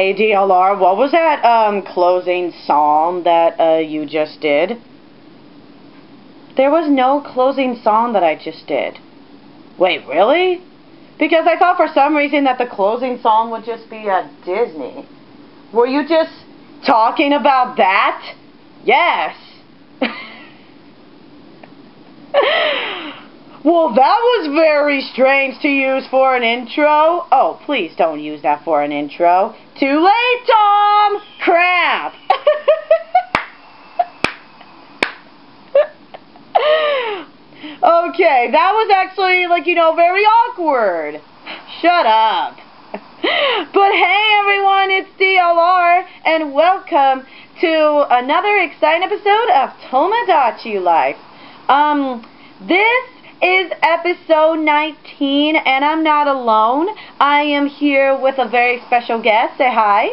Hey DLR, what was that um closing song that uh you just did? There was no closing song that I just did. Wait, really? Because I thought for some reason that the closing song would just be at Disney. Were you just talking about that? Yes. Well, that was very strange to use for an intro. Oh, please don't use that for an intro. Too late, Tom! Crap! okay, that was actually, like, you know, very awkward. Shut up. But hey, everyone, it's DLR, and welcome to another exciting episode of Tomodachi Life. Um, this is episode 19, and I'm not alone. I am here with a very special guest. Say hi.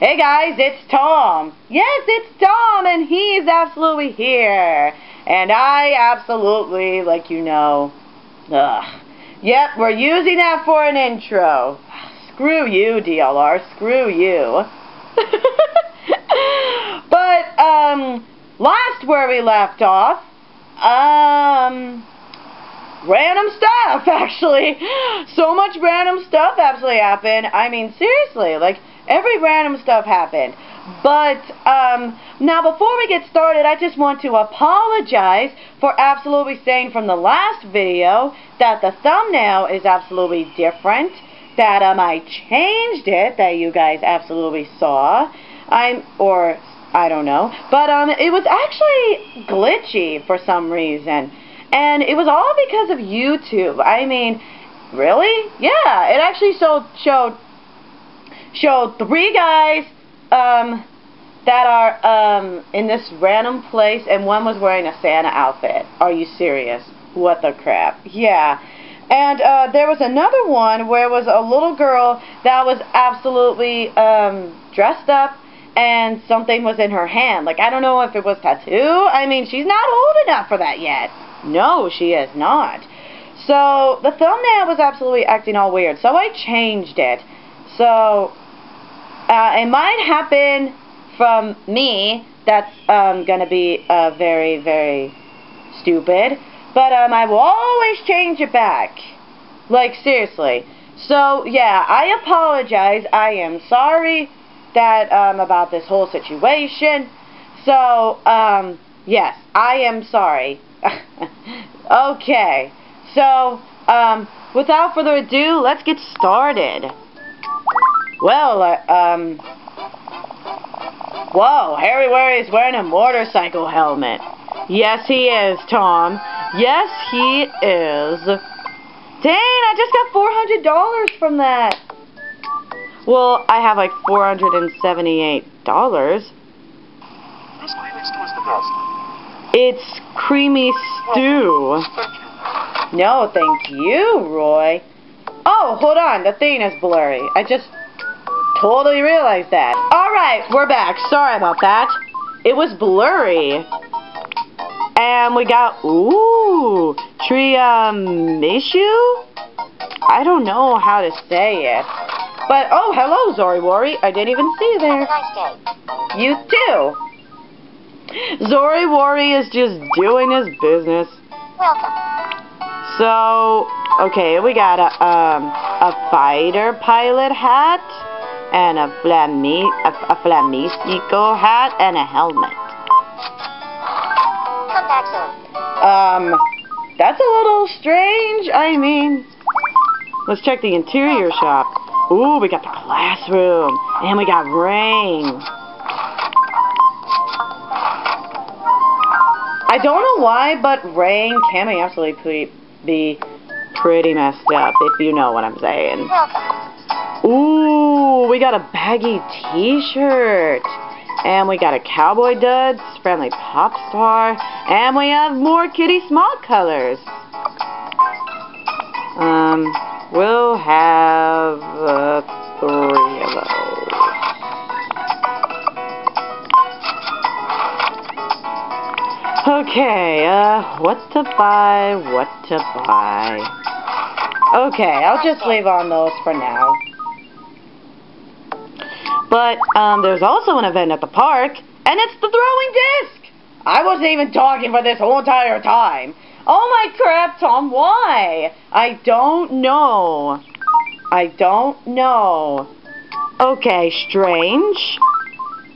Hey guys, it's Tom. Yes, it's Tom, and he's absolutely here. And I absolutely, like you know, ugh. Yep, we're using that for an intro. Screw you, DLR. Screw you. but, um, last where we left off, um, random stuff, actually. So much random stuff absolutely happened. I mean, seriously, like, every random stuff happened. But, um, now before we get started, I just want to apologize for absolutely saying from the last video that the thumbnail is absolutely different. That, um, I changed it, that you guys absolutely saw. I'm, or, I don't know. But, um, it was actually glitchy for some reason. And it was all because of YouTube. I mean, really? Yeah, it actually showed showed showed three guys um, that are um, in this random place, and one was wearing a Santa outfit. Are you serious? What the crap? Yeah. And uh, there was another one where it was a little girl that was absolutely um, dressed up and something was in her hand. Like, I don't know if it was tattoo. I mean, she's not old enough for that yet. No, she is not. So, the thumbnail was absolutely acting all weird. So, I changed it. So, uh, it might happen from me. That's um, going to be uh, very, very stupid. But um, I will always change it back. Like, seriously. So, yeah, I apologize. I am sorry that um, about this whole situation. So, um, yes, I am sorry. okay, so, um, without further ado, let's get started. Well, uh, um, whoa, Harry Wary is wearing a motorcycle helmet. Yes, he is, Tom. Yes, he is. Dang, I just got $400 from that. Well, I have like $478. It's creamy stew. No, thank you, Roy. Oh, hold on. The thing is blurry. I just totally realized that. Alright, we're back. Sorry about that. It was blurry. And we got, ooh, Triamishu? I don't know how to say it. But, oh, hello, Zori Zoriwari. I didn't even see you there. Nice You too. Zoriwari is just doing his business. Welcome. So, okay, we got a um a fighter pilot hat and a flami a, a flamisco hat and a helmet. Come back soon. Um, that's a little strange. I mean, let's check the interior shop. Ooh, we got the classroom and we got rain. I don't know why, but rain can be absolutely be pretty messed up, if you know what I'm saying. Ooh, we got a baggy t-shirt. And we got a Cowboy Duds, Friendly Pop Star, and we have more Kitty Small colors. Um, we'll have uh, three of those. Okay, uh, what to buy, what to buy. Okay, I'll just leave on those for now. But um, there's also an event at the park, and it's the throwing disc. I wasn't even talking for this whole entire time. Oh my crap, Tom, why? I don't know. I don't know. Okay, strange.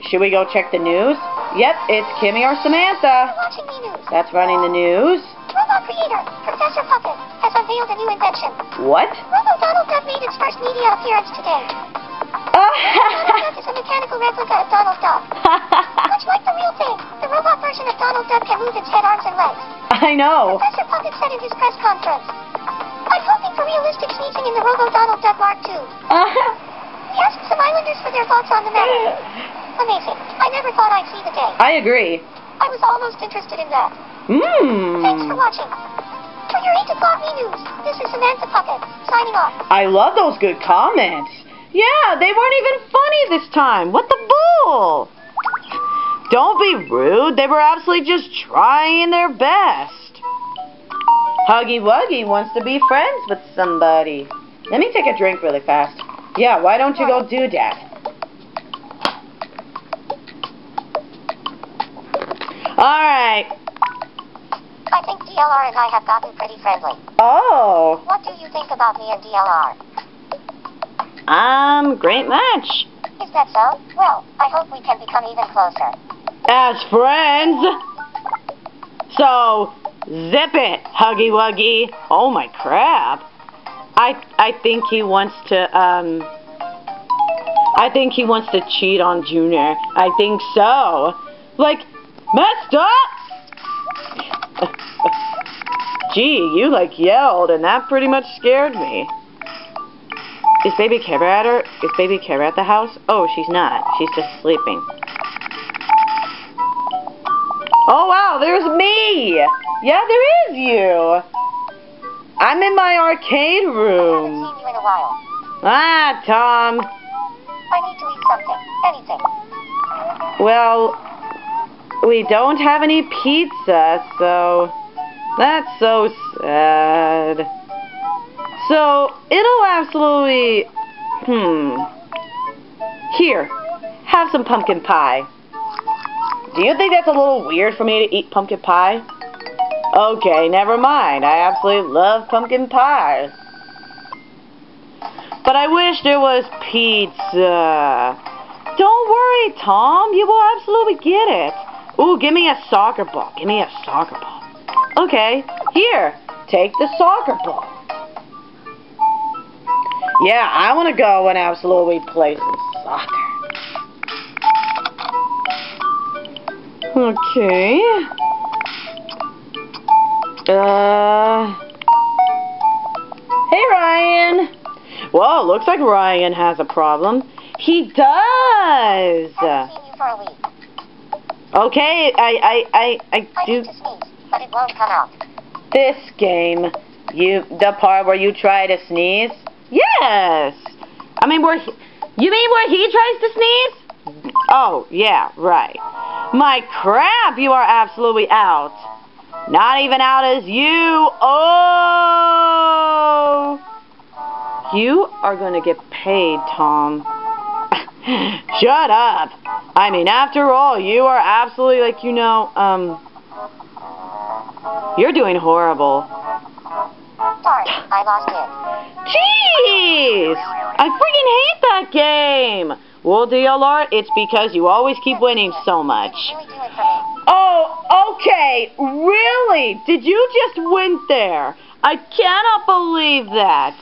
Should we go check the news? Yep, it's Kimmy or Samantha. Watching Mii news. That's running the news. Robot creator, Professor Puppet, has unveiled a new invention. What? Robo Donald Duck made its first media appearance today. Oh. Donald Duck is a mechanical replica of Donald Duck. Much like the real thing, the robot version of Donald Duck can move its head, arms, and legs. I know. Professor Puppet said in his press conference, I'm hoping for realistic sneezing in the Robo Donald Duck Mark II. We asked some islanders for their thoughts on the matter. Amazing. I never thought I'd see the day. I agree. I was almost interested in that. Mmm. Thanks for watching. For your 8 o'clock Mii news, this is Samantha Puppet, signing off. I love those good comments. Yeah, they weren't even funny this time. What the bull? Don't be rude. They were absolutely just trying their best. Huggy Wuggy wants to be friends with somebody. Let me take a drink really fast. Yeah, why don't you go do that? Alright. I think DLR and I have gotten pretty friendly. Oh. What do you think about me and DLR? Um, great match. Is that so? Well, I hope we can become even closer. as friends. So, zip it, Huggy Wuggy. Oh my crap. I I think he wants to um I think he wants to cheat on Junior. I think so. Like messed up. Gee, you like yelled and that pretty much scared me. Is baby Kara at her? Is baby Kara at the house? Oh, she's not. She's just sleeping. Oh wow, there's me! Yeah, there is you! I'm in my arcade room. I haven't seen you in a while. Ah, Tom. I need to eat something. Anything. Well, we don't have any pizza, so that's so sad. So, it'll absolutely... Hmm. Here, have some pumpkin pie. Do you think that's a little weird for me to eat pumpkin pie? Okay, never mind. I absolutely love pumpkin pie. But I wish there was pizza. Don't worry, Tom. You will absolutely get it. Ooh, give me a soccer ball. Give me a soccer ball. Okay, here. Take the soccer ball. Yeah, I want to go and absolutely play some soccer. Okay. Uh. Hey, Ryan. Whoa, looks like Ryan has a problem. He does. Okay, I, I, I, I do need sneeze, but it won't come out. this game. You, the part where you try to sneeze. Yes. I mean, where he, you mean where he tries to sneeze? Oh, yeah, right. My crap, you are absolutely out. Not even out as you. Oh. You are going to get paid, Tom. Shut up. I mean, after all, you are absolutely like, you know, um, you're doing horrible. Sorry, I lost it. Jeez! I freaking hate that game! Well, DLR, it's because you always keep winning so much. Really do it for me. Oh, okay. Really? Did you just win there? I cannot believe that.